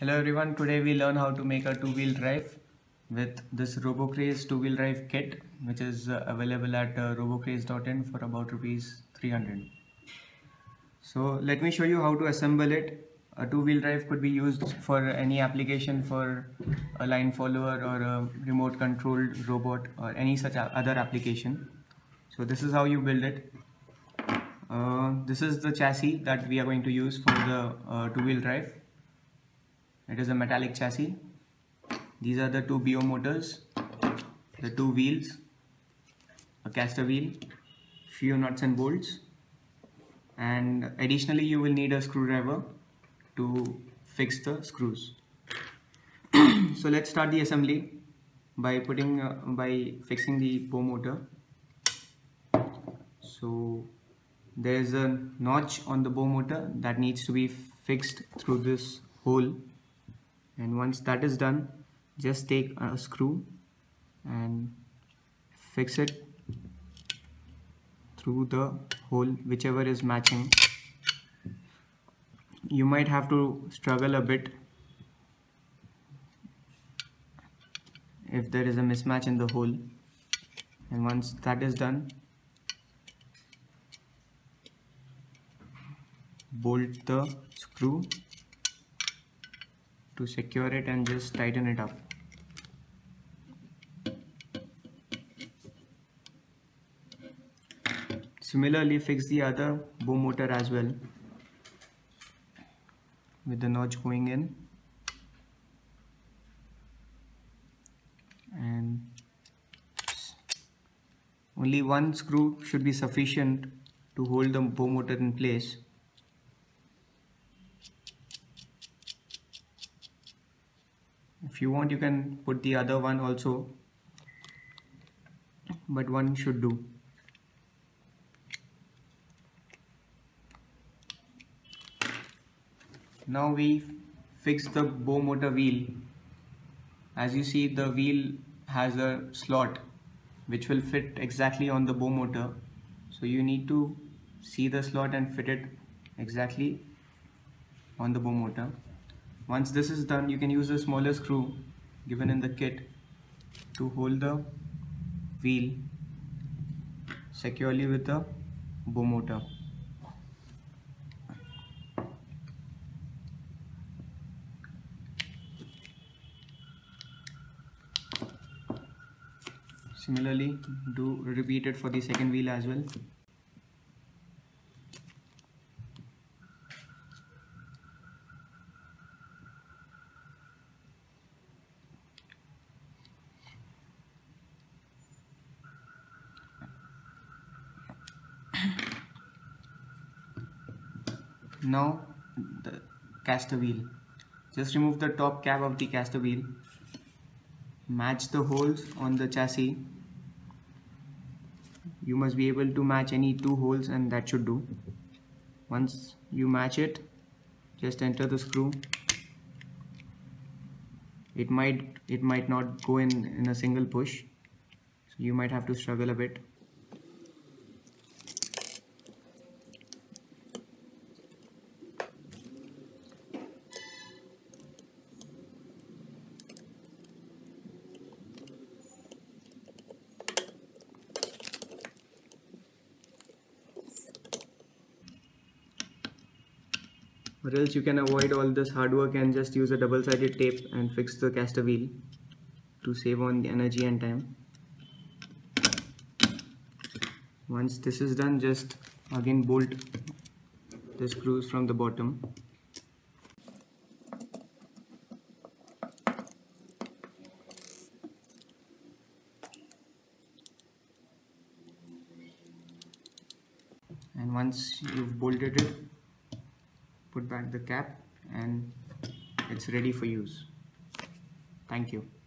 Hello everyone, today we learn how to make a two-wheel drive with this RoboCraze two-wheel drive kit which is uh, available at uh, robocraze.in for about rupees 300. So let me show you how to assemble it. A two-wheel drive could be used for any application for a line follower or a remote controlled robot or any such other application. So this is how you build it. Uh, this is the chassis that we are going to use for the uh, two-wheel drive it is a metallic chassis. These are the two BO motors the two wheels a caster wheel few nuts and bolts. And additionally you will need a screwdriver to fix the screws. So let's start the assembly by putting uh, by fixing the BO motor. So there is a notch on the BO motor that needs to be fixed through this hole and once that is done just take a screw and fix it through the hole whichever is matching. You might have to struggle a bit if there is a mismatch in the hole. And once that is done bolt the screw to secure it and just tighten it up. Similarly fix the other BO motor as well with the notch going in. And only one screw should be sufficient to hold the BO motor in place if you want you can put the other one also. But one should do. Now we fix the BO motor wheel. As you see the wheel has a slot which will fit exactly on the BO motor. So you need to see the slot and fit it exactly on the BO motor once this is done, you can use a smaller screw given in the kit to hold the wheel securely with the BO motor. Similarly, do repeat it for the second wheel as well. Now the caster wheel. Just remove the top cap of the caster wheel. Match the holes on the chassis. You must be able to match any two holes and that should do. Once you match it just enter the screw. It might it might not go in in a single push. So you might have to struggle a bit or else you can avoid all this hard work and just use a double-sided tape and fix the caster wheel to save on the energy and time. Once this is done just again bolt the screws from the bottom. And once you've bolted it put back the cap and it's ready for use. Thank you